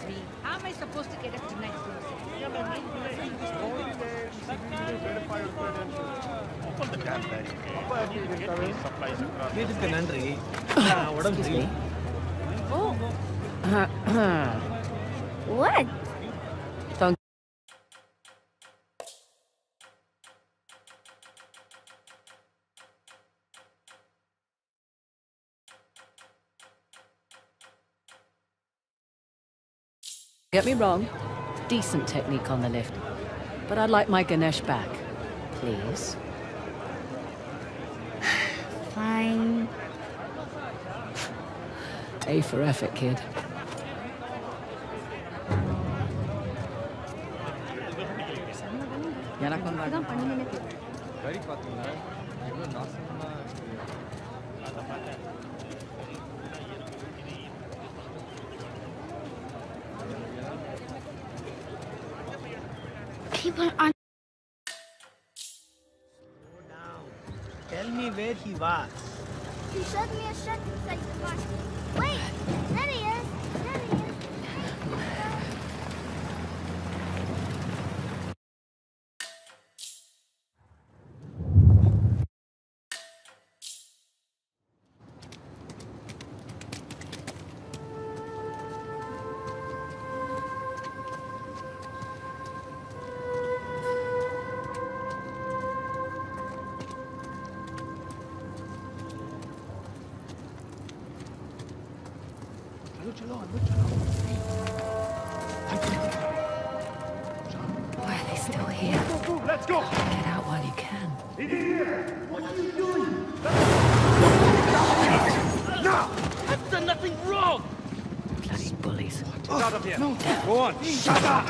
ask me, how am I supposed to get up to next person? வீட்டுக்கு நன்றி உடம்பு Get me wrong, decent technique on the lift. But I'd like my Ganesh back. Please. Fine. A for effort, kid. I'm Slow down. Tell me where he was. He showed me a shirt inside the box. Go! Get out while you can. In here! What are you doing? Now! I've done nothing wrong! Bloody bullies. Out of here! No! Go on! Shut up!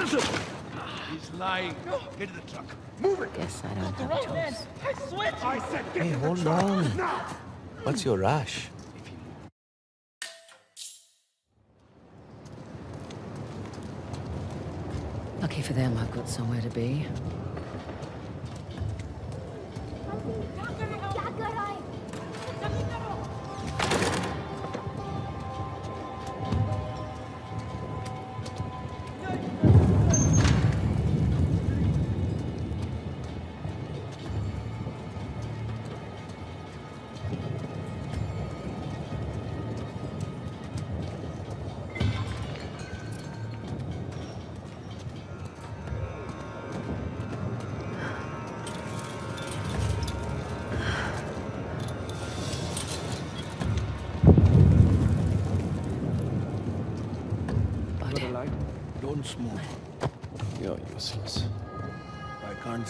He's lying. Get to the truck. Move it! Guess I don't have a choice. I swear to I said get Hey, hold on. Now! What's your rush? Lucky for them, I've got somewhere to be.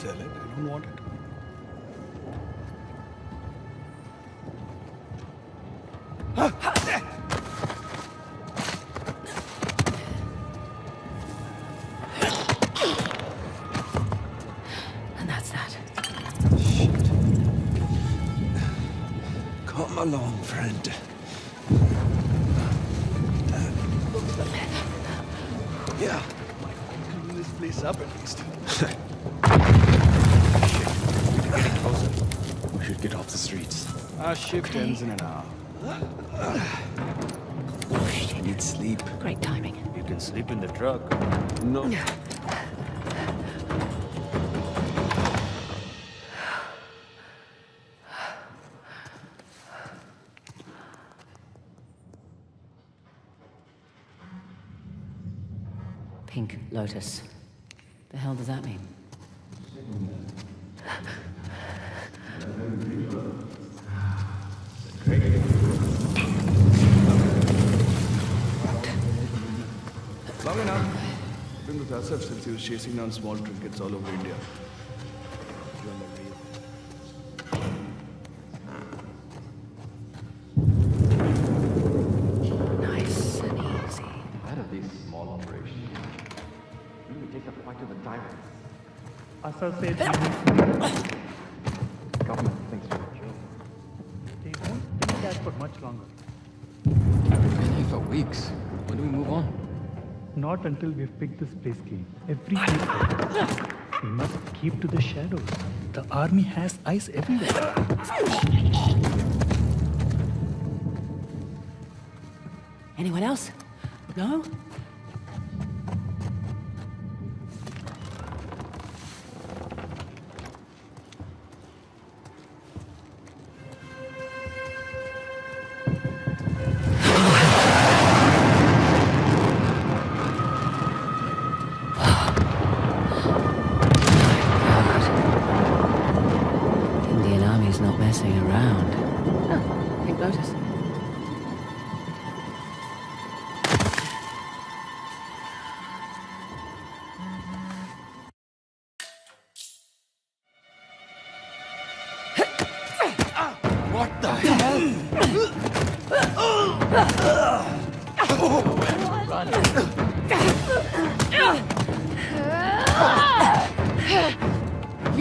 Sell it. I don't want it. and that's that. Come along, friend. Yeah. Clean this place up at least. Shift ends in an hour. I need sleep. Great timing. You can sleep in the truck. No. Pink Lotus. The hell does that mean? Long enough. I've been with Asav since he was chasing down small trinkets all over India. You're the real. Nice and easy. Out of these small operations, we would take the fight to the tyrants. Asa said Not until we've picked this place clean. Every we must keep to the shadows. The army has eyes everywhere. Anyone else? No?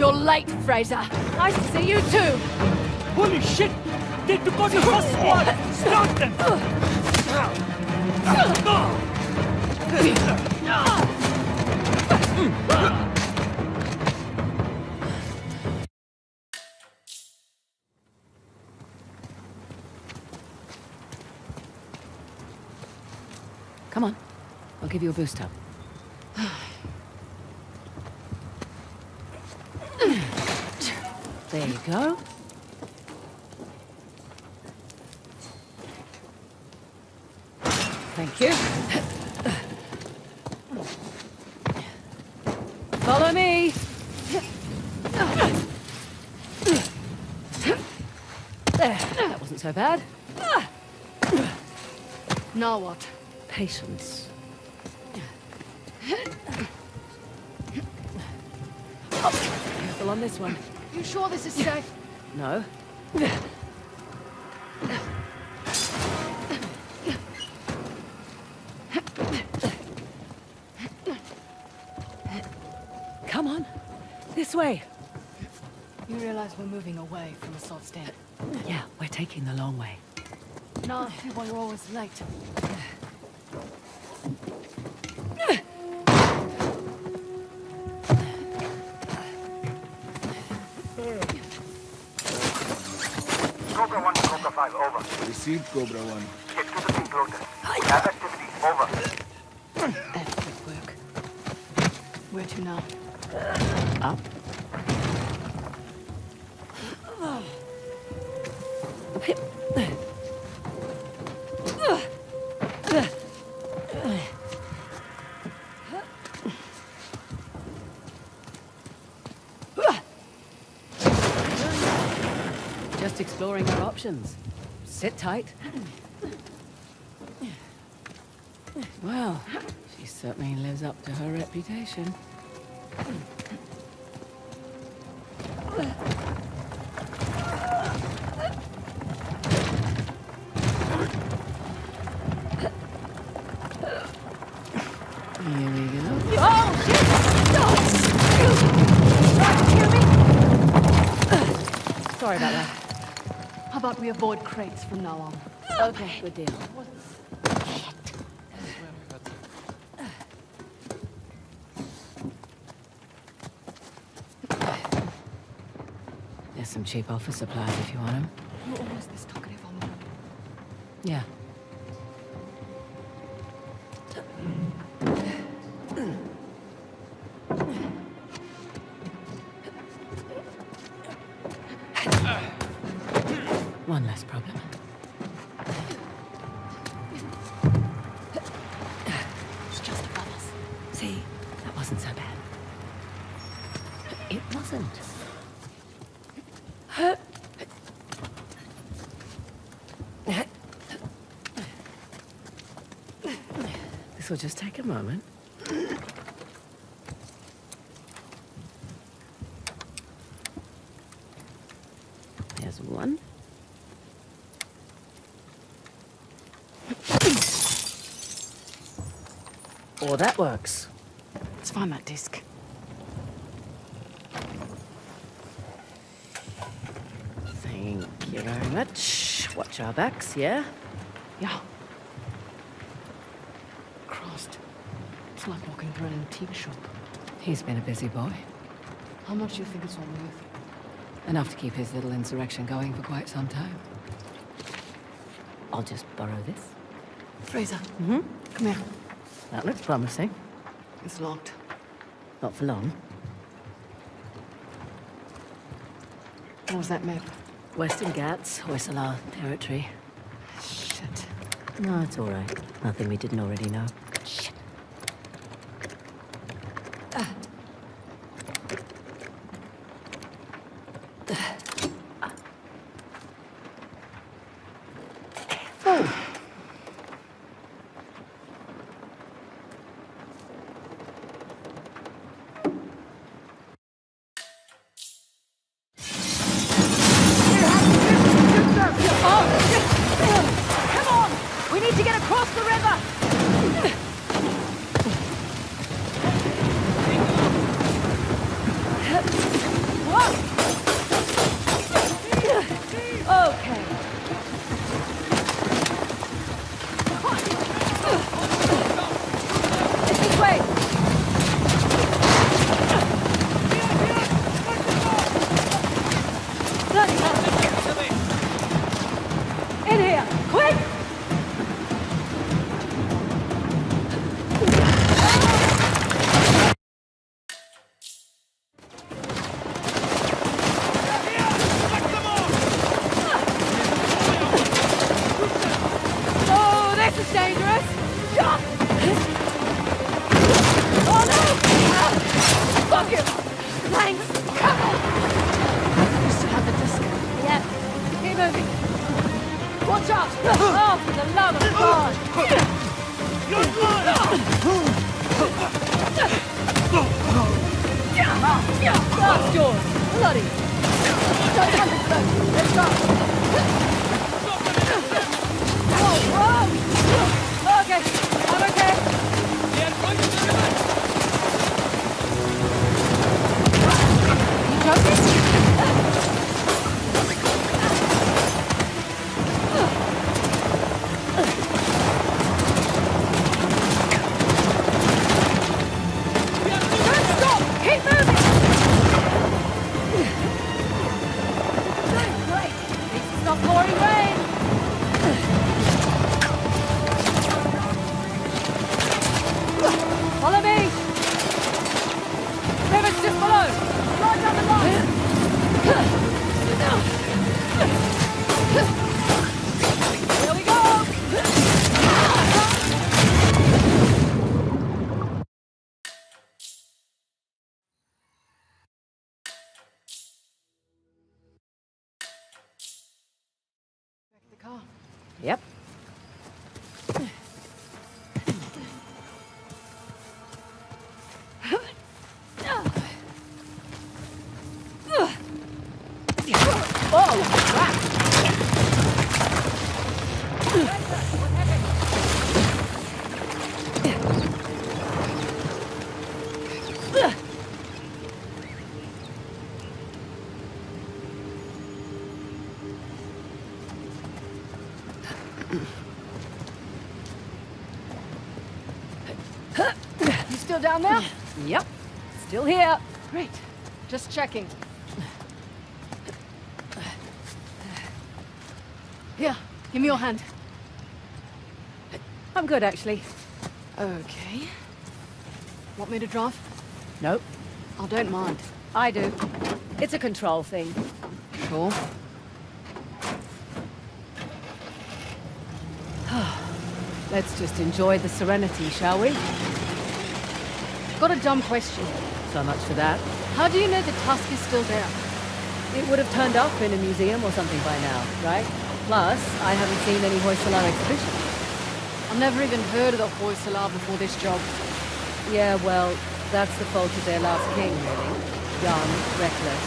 You're late, Frazer. Nice to see you too. Holy shit! They took out the first squad! Stop them! Come on. I'll give you a boost up. There you go. Thank you. Follow me. There, that wasn't so bad. Now what? Patience. Careful on this one. You sure this is safe? No. Come on. This way. You realize we're moving away from Assault Stand. Yeah, we're taking the long way. See why you're always late. Over. Cobra 1. Get to the Pink Lotus. Have activity, over. That's good work. Where to now? Up. Just exploring our options. Sit tight. Well, she certainly lives up to her reputation. We avoid crates from now on? Okay, good deal. There's some cheap office supplies if you want them. You're always this talkative on. Yeah. Will just take a moment. There's one. Or that works. Let's find that disc. Thank you very much. Watch our backs, yeah? Yeah. It's like walking through an antique shop. He's been a busy boy. How much do you think it's all worth? Enough to keep his little insurrection going for quite some time. I'll just borrow this. Frazer. Mm-hmm. Come here. That looks promising. It's locked. Not for long. What was that map? Western Ghats, Hoysala territory. Shit. No, it's all right. Nothing we didn't already know. Just below! Right down the line! Still down there? Yep. Still here. Great. Just checking. Here, give me your hand. I'm good, actually. Okay. Want me to drive? Nope. I don't mind. I do. It's a control thing. Sure. Let's just enjoy the serenity, shall we? Got a dumb question. So much for that. How do you know the tusk is still there? It would have turned up in a museum or something by now, right? Plus, I haven't seen any Hoysala exhibitions. I've never even heard of the Hoysala before this job. Yeah, well, that's the fault of their last king, really. Young, reckless,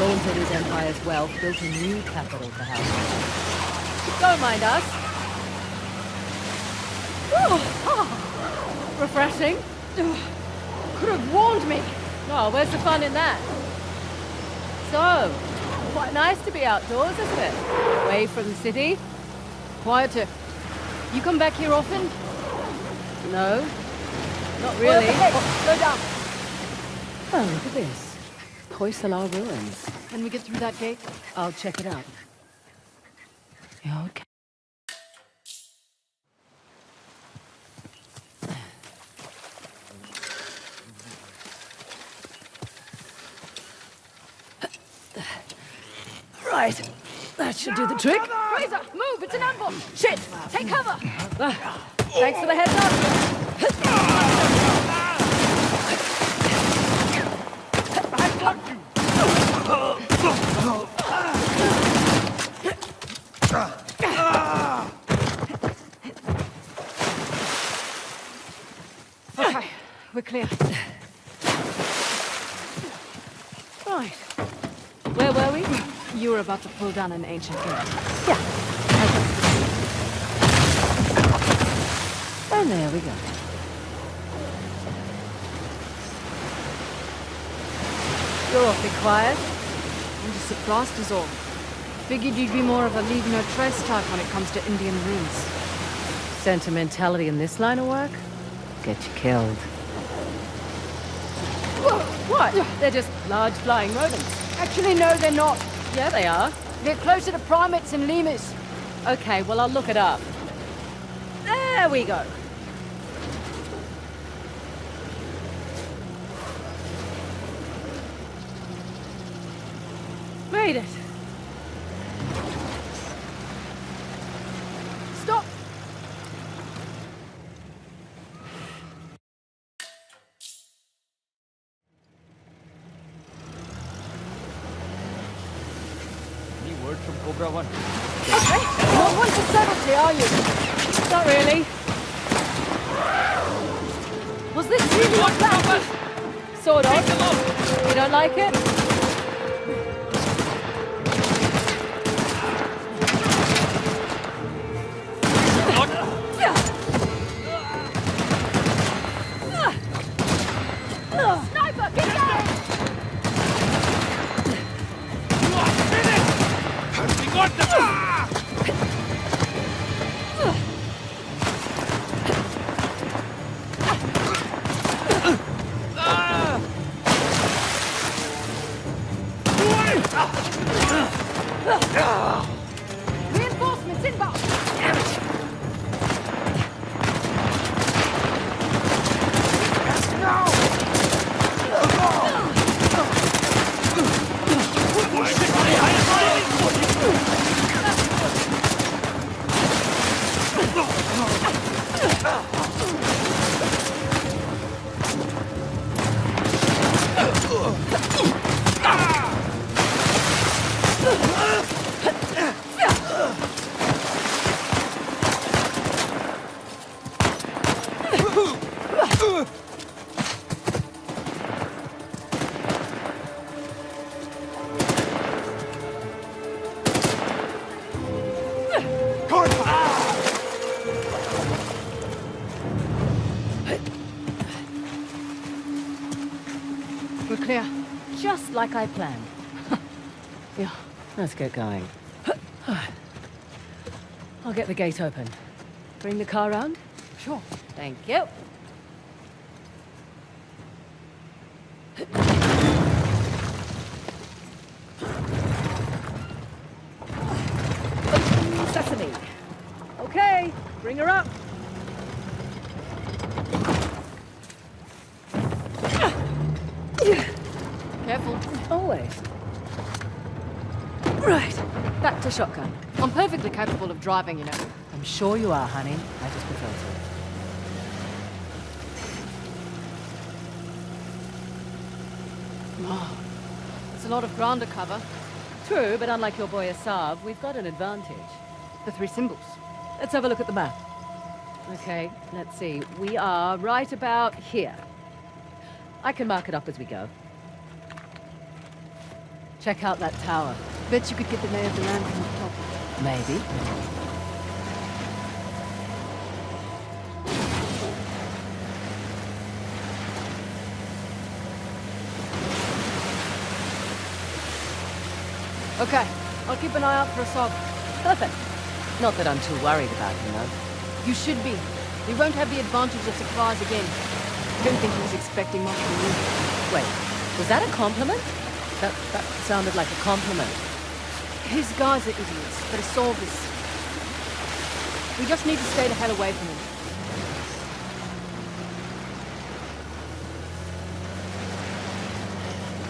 flaunted his empire's wealth, built a new capital for House. Don't mind us. Oh, refreshing. Could have warned me. Oh, where's the fun in that? So, quite nice to be outdoors, isn't it? Away from the city? Quieter. You come back here often? No, not really. Slow down. Oh, look at this. Hoysala ruins. Can we get through that gate? I'll check it out. Yeah, okay. Right. That should do the trick. Frazer, move! It's an ambush! Shit! Take cover! Ah, Thanks for the heads up. Okay, we're clear. Right. Where were we? You were about to pull down an ancient gate. Yeah. And there we go. You're awfully quiet. I'm just surprised is all. Figured you'd be more of a leave no trace type when it comes to Indian ruins. Sentimentality in this line of work? Get you killed. What? They're just large flying rodents. Actually, no, they're not. Yeah, they are. They're closer to primates and lemurs. Okay, well, I'll look it up. There we go. Made it. I planned. yeah, let's get going. I'll get the gate open. Bring the car round? Sure. Thank you. Open Sesame. Okay, bring her up. Careful. Always. Right, back to shotgun. I'm perfectly capable of driving, you know. I'm sure you are, honey. I just prefer Wow. It's a lot of ground to cover. True, but unlike your boy Asav, we've got an advantage. The three symbols. Let's have a look at the map. Okay, let's see. We are right about here. I can mark it up as we go. Check out that tower. Bet you could get the lay of the land from. Maybe. Okay, I'll keep an eye out for Asav. Perfect. Not that I'm too worried about him, though. You should be. We won't have the advantage of surprise again. Don't think he was expecting much from you. Wait, was that a compliment? That, that sounded like a compliment. His guys are idiots, but is... We just need to stay the hell away from him.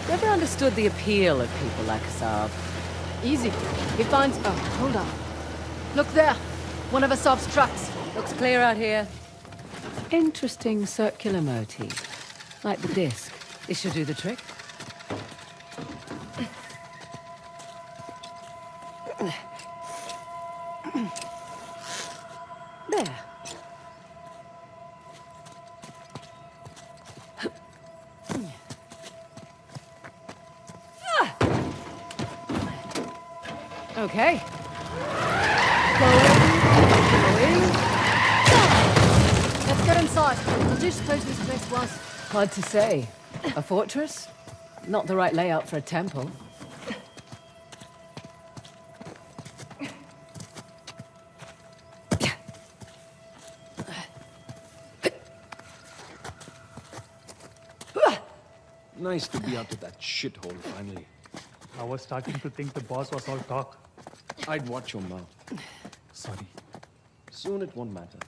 Never understood the appeal of people like Asav. Easy. He finds... Oh, hold on. Look there. One of Asav's trucks. Looks clear out here. Interesting circular motif. Like the disc. This should do the trick. Hard to say. A fortress? Not the right layout for a temple. Nice to be out of that shithole finally. I was starting to think the boss was all talk. I'd watch your mouth. Sorry. Soon it won't matter.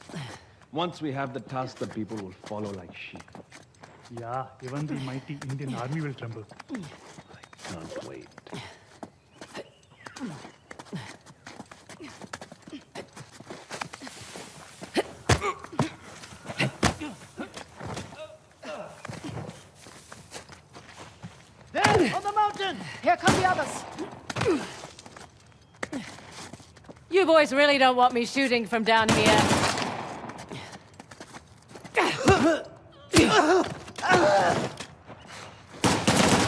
Once we have the task, the people will follow like sheep. Yeah, even the mighty Indian army will tremble. I can't wait. There, on the mountain! Here come the others! You boys really don't want me shooting from down here.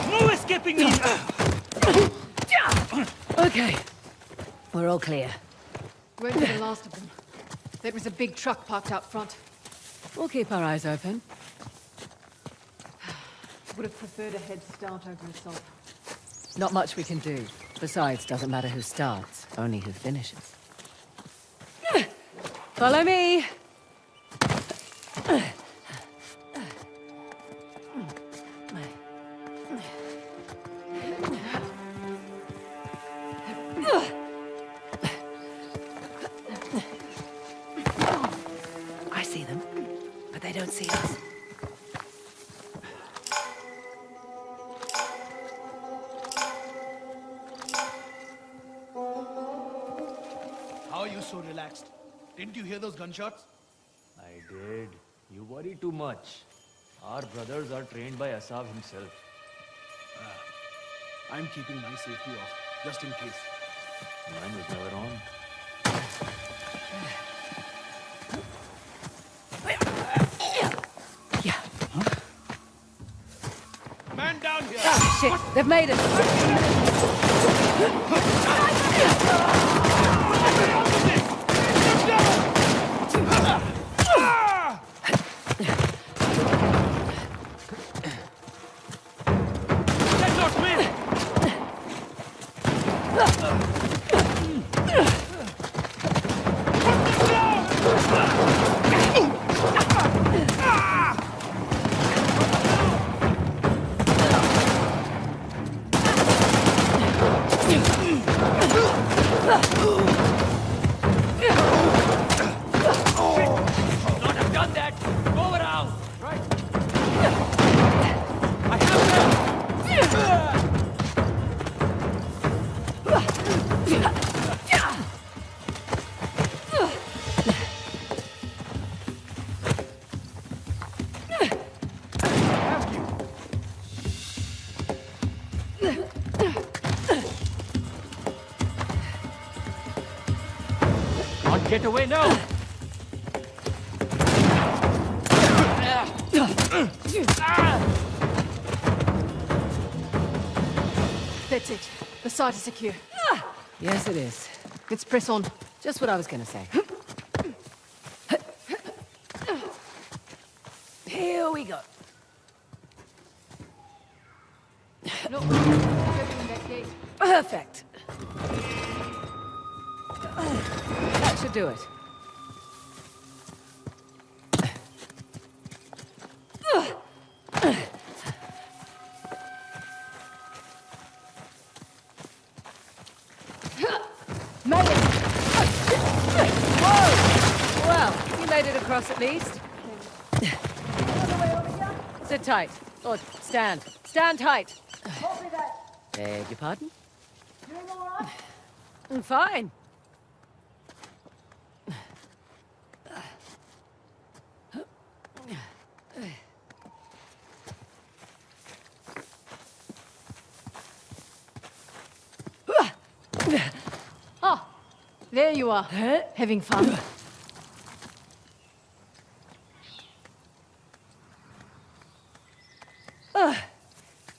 No escaping me! Okay. We're all clear. Won't be the last of them. There was a big truck parked out front. We'll keep our eyes open. Would have preferred a head start over Asav. Not much we can do. Besides, doesn't matter who starts, only who finishes. Follow me. How are you so relaxed? Didn't you hear those gunshots? I did. You worry too much. Our brothers are trained by Asav himself. Ah, I'm keeping my safety off, just in case. Mine was never on. Yeah. Man down here! Oh, shit, they've made it. Ah, get away now! That's it. The site is secure. Yes, it is. Let's press on. Just what I was gonna say. Here we go. Look, open that gate. Perfect. That should do it. Made it! Whoa! Well, you made it across at least. Sit tight. Or stand. Stand tight. Beg your pardon? Mm, Fine. Ah, there you are. Having fun. Ah,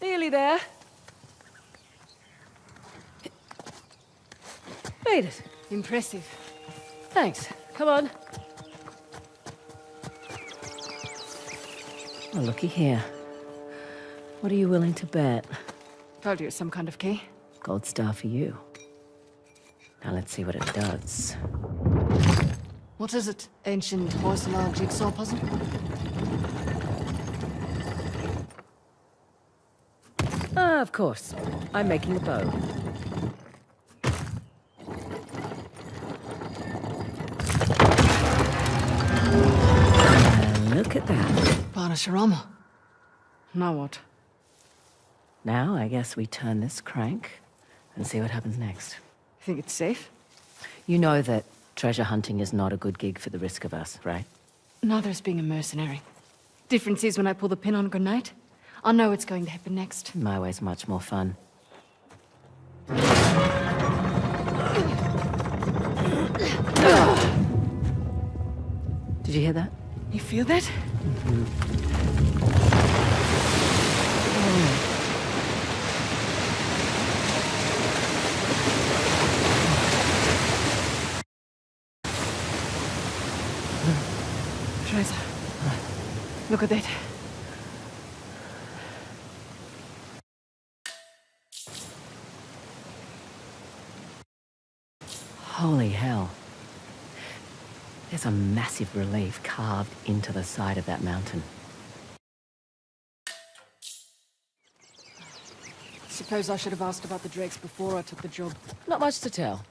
nearly there. Made it. Impressive. Thanks. Come on. Well, looky here. What are you willing to bet? Told you it's some kind of key. Gold star for you. Now let's see what it does. What is it? Ancient Hoysala jigsaw puzzle? Ah, of course. I'm making a bow. Look at that. Parashurama. Now what? Now, I guess we turn this crank and see what happens next. You think it's safe? You know that treasure hunting is not a good gig for the risk of us, right? Neither is being a mercenary. Difference is when I pull the pin on a grenade, I know what's going to happen next. My way's much more fun. Did you hear that? You feel that? Teresa, look at that. Holy hell. There's a massive relief carved into the side of that mountain. Suppose I should have asked about the drakes before I took the job. Not much to tell.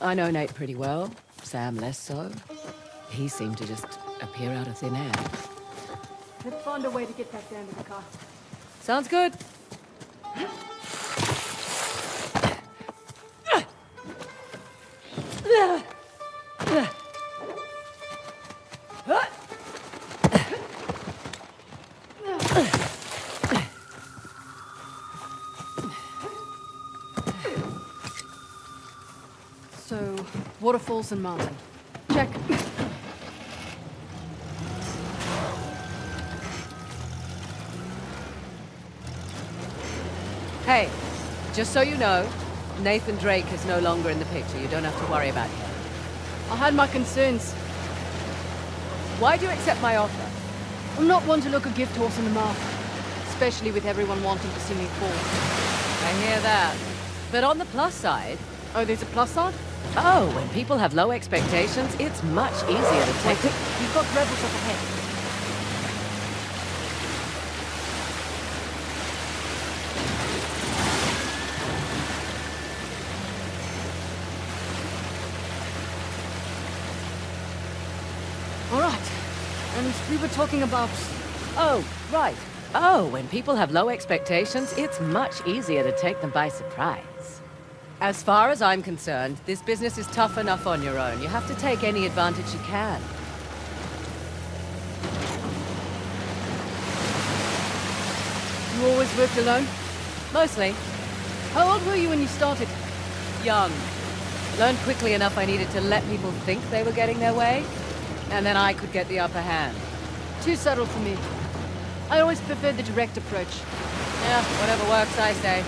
I know Nate pretty well, Sam less so. He seemed to just appear out of thin air. Let's find a way to get back down to the car. Sounds good. So, waterfalls and mountain. Check. Hey, just so you know, Nathan Drake is no longer in the picture. You don't have to worry about him. I had my concerns. Why do you accept my offer? I'm not one to look a gift horse in the mouth. Especially with everyone wanting to see me fall. I hear that. But on the plus side... Oh, there's a plus side? Oh, when people have low expectations, it's much easier to take... Wait, you've got rebels up ahead. All right. And we were talking about... Oh, right. Oh, when people have low expectations, it's much easier to take them by surprise. As far as I'm concerned, this business is tough enough on your own. You have to take any advantage you can. You always worked alone? Mostly. How old were you when you started? Young. Learned quickly enough I needed to let people think they were getting their way, and then I could get the upper hand. Too subtle for me. I always preferred the direct approach. Yeah, whatever works, I say.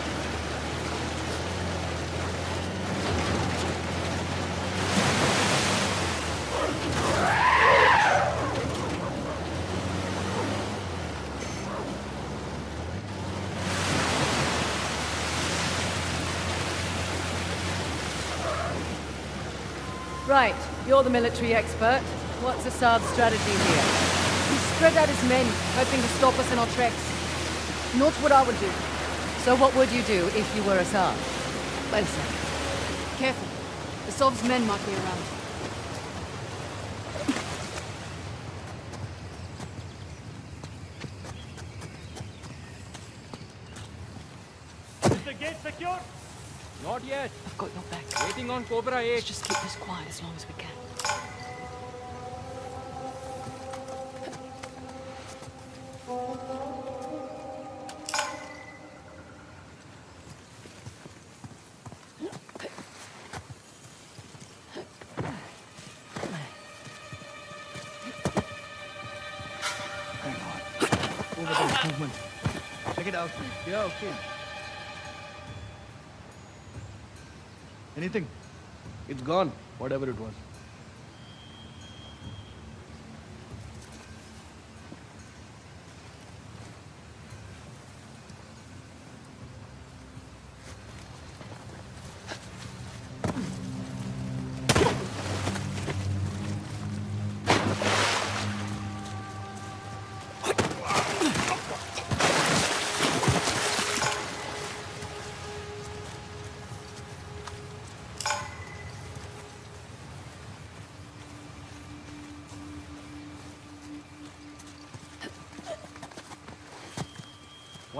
Right, you're the military expert. What's Asav's strategy here? He spread out his men, hoping to stop us in our tracks. Not what I would do. So what would you do if you were Asav? Wait a second. Careful. Asav's men might be around. Is the gate secure? Not yet. I've got your back. Waiting on Cobra 8. Let's just keep this quiet as long as we can. Gone, whatever it was.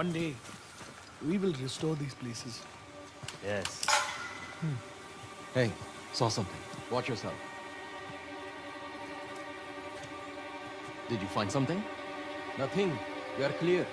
One day, we will restore these places. Yes. Hmm. Hey, saw something. Watch yourself. Did you find something? Nothing. We are clear.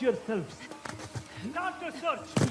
Yourselves. Start the search.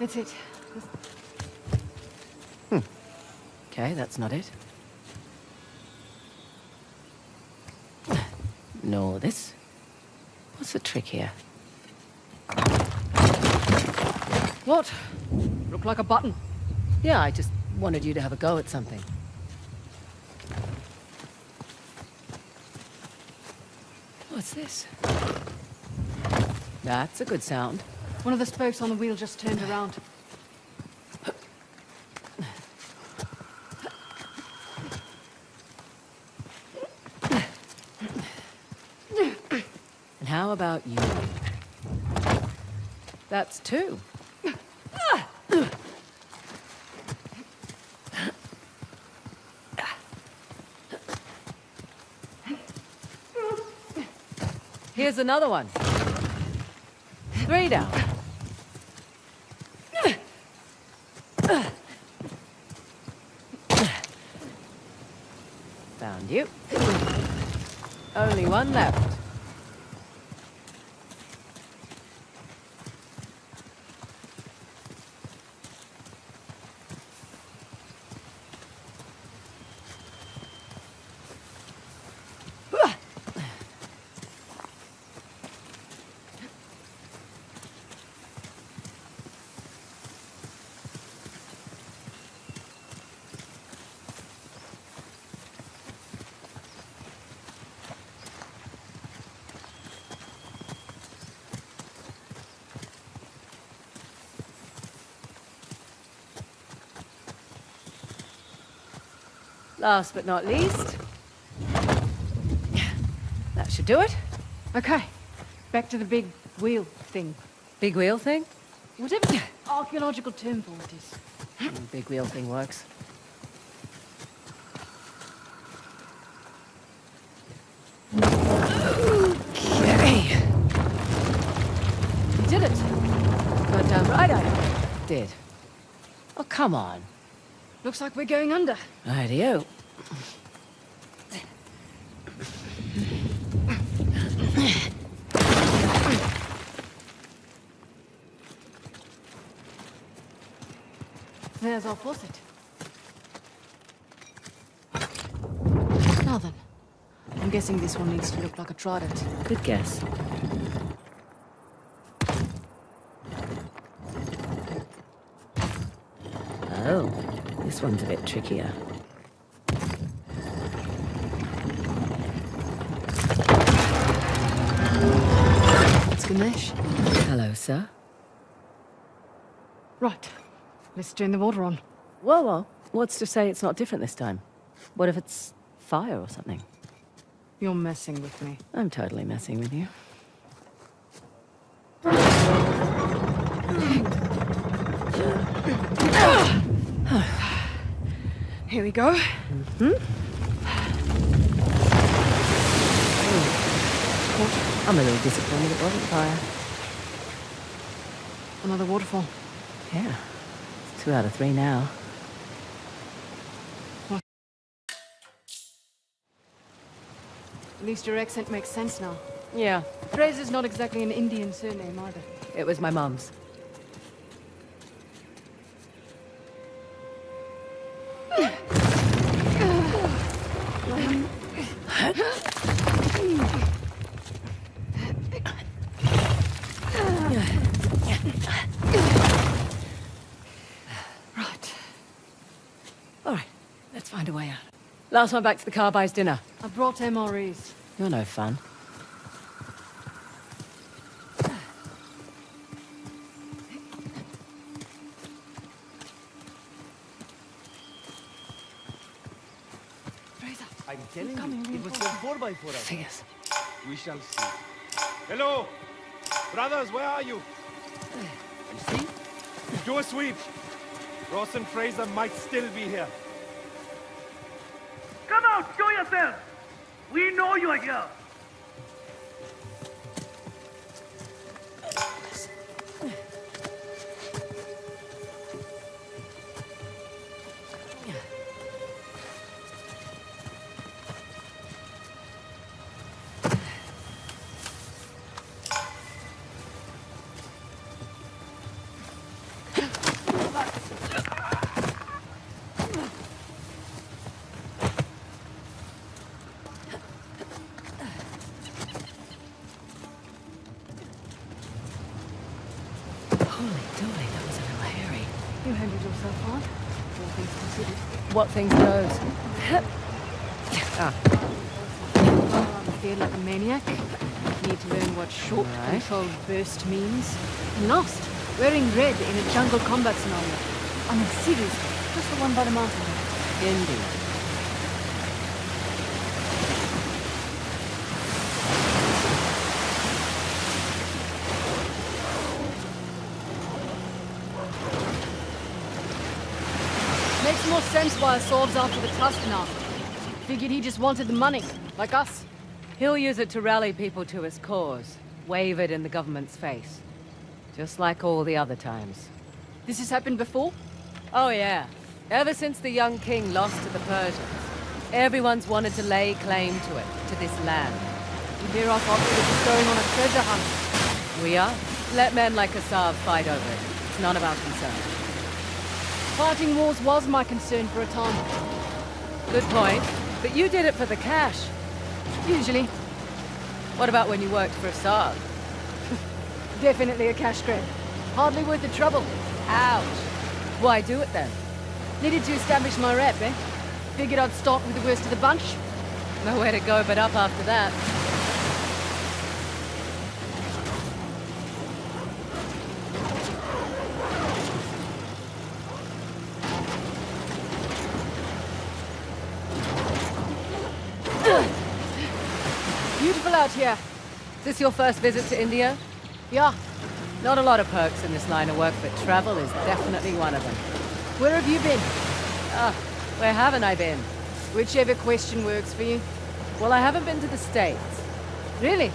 That's it. Hmm. Okay, that's not it. No, this. What's the trick here? What? Look like a button. Yeah, I just wanted you to have a go at something. What's this? That's a good sound. One of the spokes on the wheel just turned around. And how about you? That's two. Here's another one. Three down. Found you. Only one left. Last but not least, that should do it. Okay, back to the big wheel thing. Big wheel thing? Whatever the archaeological term for it is. Mm, big wheel thing works. Okay. You did it. Got down right I did. Oh, come on. Looks like we're going under. Ideo. There's our faucet. Now then. I'm guessing this one needs to look like a trident. Good guess. Oh, this one's a bit trickier. It's Hello, sir. Right. Let's turn the water on. Well, well, What's to say it's not different this time? What if it's fire or something? You're messing with me. I'm totally messing with you. Here we go. Mm-hmm. I'm a little disappointed it wasn't fire. Another waterfall. Yeah. It's Two out of three now. At least your accent makes sense now. Yeah. Frazer's not exactly an Indian surname either. It was my mum's. Last one back to the car buys dinner. I brought MREs. You're no fun. Frazer. I'm telling Coming, you, it was a 4 by 4 Figures. We shall see. Hello! Brothers, where are you? You see? Do a sweep. Ross and Frazer might still be here. We know you are here! What things goes? ah, I feel like a maniac. Need to learn what short Right. controlled burst means. And lost. Wearing red in a jungle combat scenario. I mean, seriously. Just the one by the mountain. indeed. Makes more sense why after the tusk now. Figured he just wanted the money, like us. He'll use it to rally people to his cause. Wave it in the government's face. Just like all the other times. This has happened before? Oh yeah. Ever since the young king lost to the Persians, everyone's wanted to lay claim to it, to this land. And here I thought we were going on a treasure hunt. We are. Let men like Asav fight over it. It's none of our concern. Fighting wars was my concern for a time. Good point. But you did it for the cash. Usually. What about when you worked for Asav? Definitely a cash grab. Hardly worth the trouble. Ouch. Why do it then? Needed to establish my rep, eh? Figured I'd start with the worst of the bunch. Nowhere to go but up after that. beautiful out here. Is this your first visit to India? Yeah. Not a lot of perks in this line of work, but travel is definitely one of them. Where have you been? Ah, where haven't I been? Whichever question works for you. Well, I haven't been to the States. Really?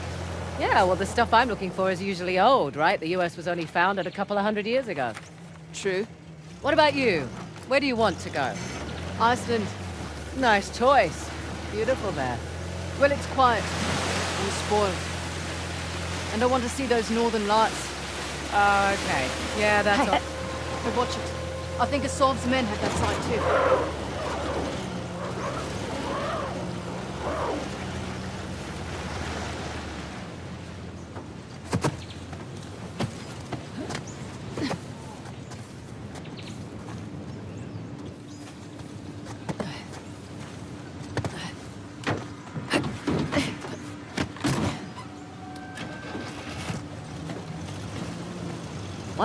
Yeah, well, the stuff I'm looking for is usually old, right? The US was only founded a couple of hundred years ago. True. What about you? Where do you want to go? Iceland. Nice choice. Beautiful there. Well, it's quiet. And spoiled. And I want to see those northern lights. Oh, okay. Yeah, that's all. But watch it. I think Asav's men have that side too.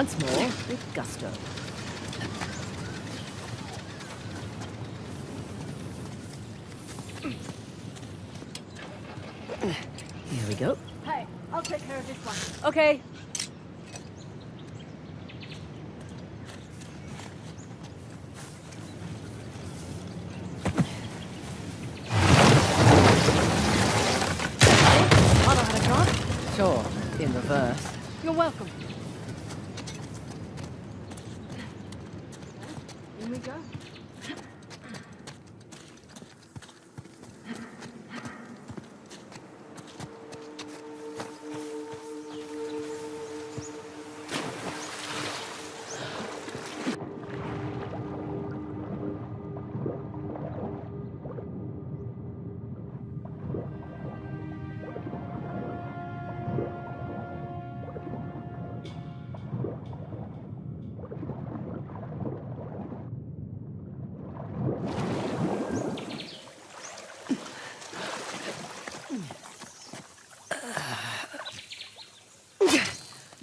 Once more, with gusto. Here we go. Hey, I'll take care of this one. Okay.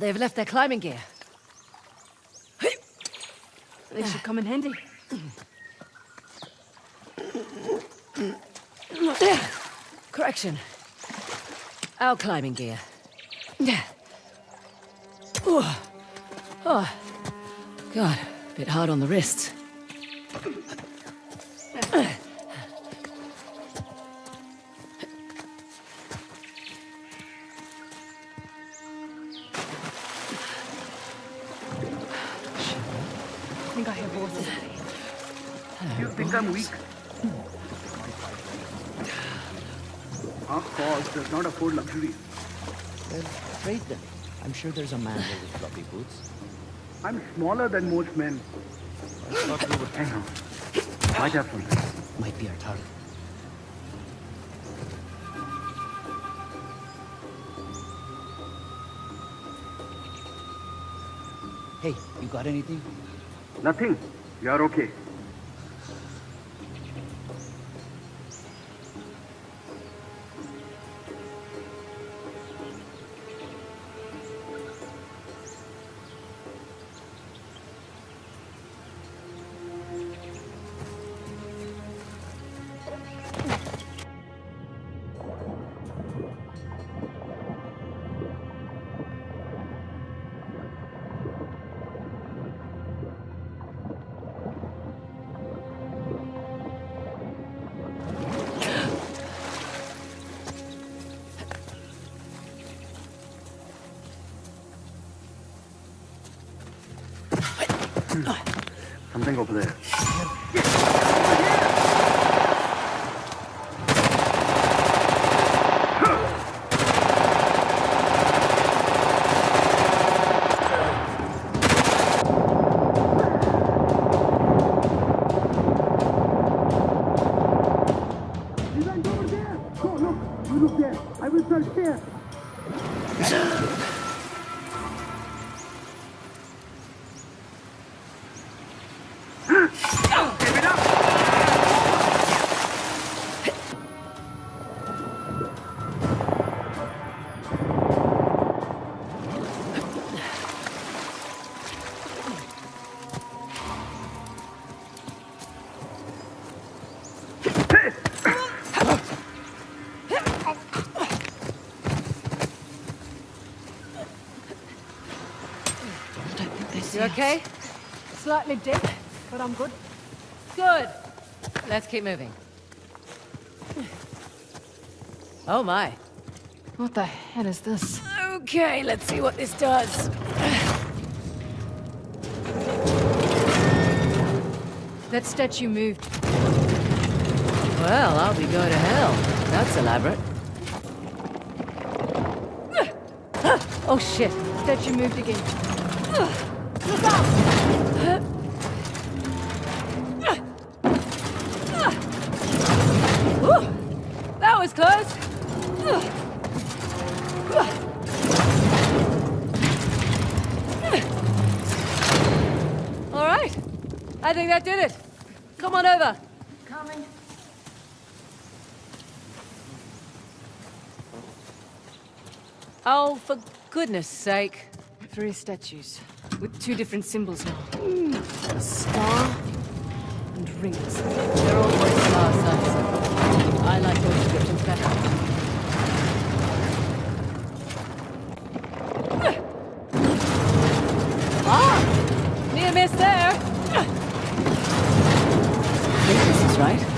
They've left their climbing gear. They should come in handy. Correction. Our climbing gear. Oh, oh. God, a bit hard on the wrists. Afford luxury. Then trade them. I'm sure there's a man with floppy boots. I'm smaller than most men. I thought we would Hang on. Might have something. Might be our target. Hey, you got anything? Nothing. You're okay. Okay? Slightly dead, but I'm good. Good. Let's keep moving. Oh my. What the hell is this? Okay, let's see what this does. That statue moved. Well, I'll be going to hell. That's elaborate. Oh shit. Statue moved again. Look out! Whew. That was close. All right. I think that did it. Come on over. Coming. Oh, for goodness sake. Three statues with two different symbols now. A star and rings. They're all very star size. I like those descriptions better. Ah! Near miss there. Think this is right.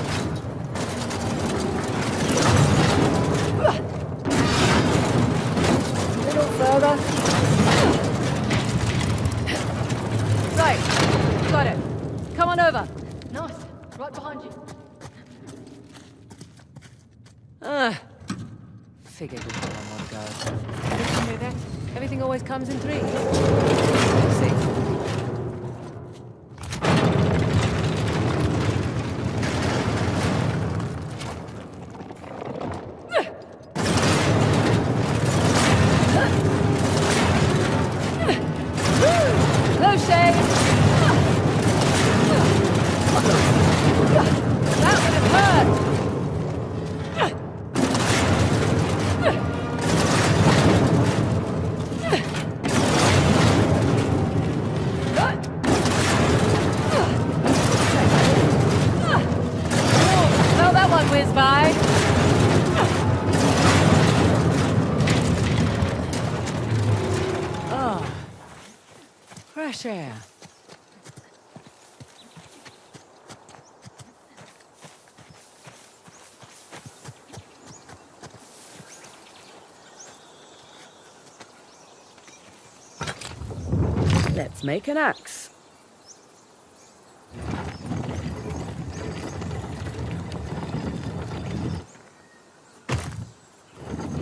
Let's make an axe.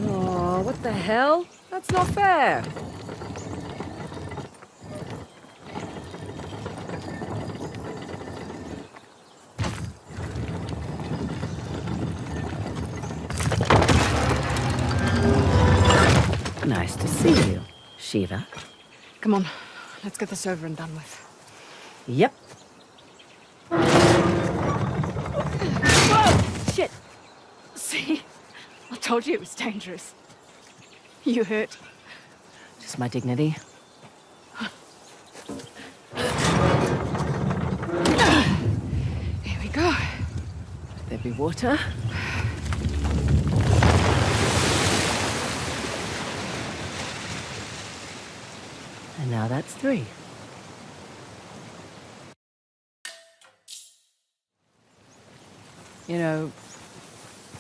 Oh, what the hell? That's not fair. Nice to see you, Shiva. Come on. Let's get this over and done with. Yep. Whoa! Shit! See? I told you it was dangerous. You hurt. Just my dignity. Here we go. There be water. And now that's three. You know,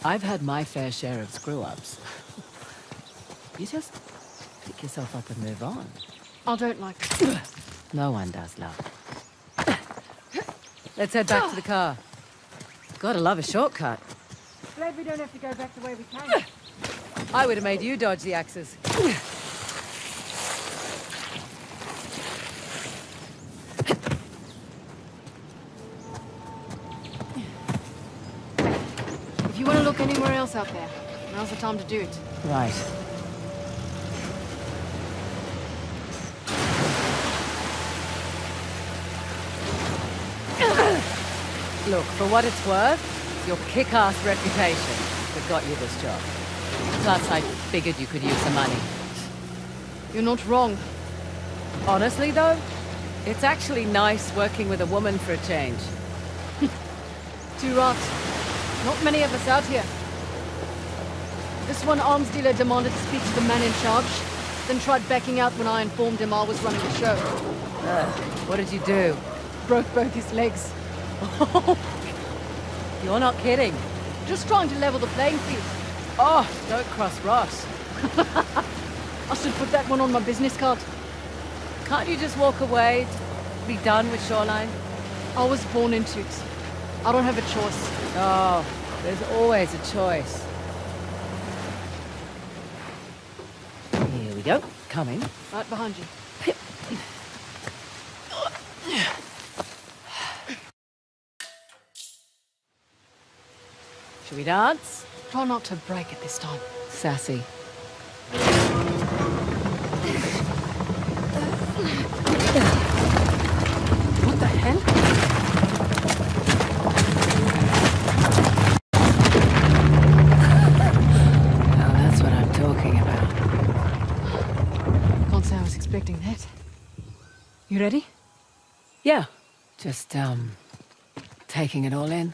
I've had my fair share of screw-ups. You just pick yourself up and move on. I don't like No one does, love. Let's head back to the car. Gotta love a shortcut. Glad we don't have to go back the way we came. I would have made you dodge the axes. Anywhere out there, now's the time to do it. Right. Look, for what it's worth, your kick-ass reputation that got you this job. Plus, I figured you could use the money. You're not wrong. Honestly, though, it's actually nice working with a woman for a change. Too right. Not many of us out here. This one arms dealer demanded to speak to the man in charge, then tried backing out when I informed him I was running the show. Uh, what did you do? Broke both his legs. You're not kidding. Just trying to level the playing field. Oh, don't cross Ross. I should put that one on my business card. Can't you just walk away? Be done with Shoreline? I was born into it. I don't have a choice. Oh, there's always a choice. Go. Coming. Right behind you. Should we dance? Try not to break it this time. Sassy. You ready? Yeah. Just, um, taking it all in.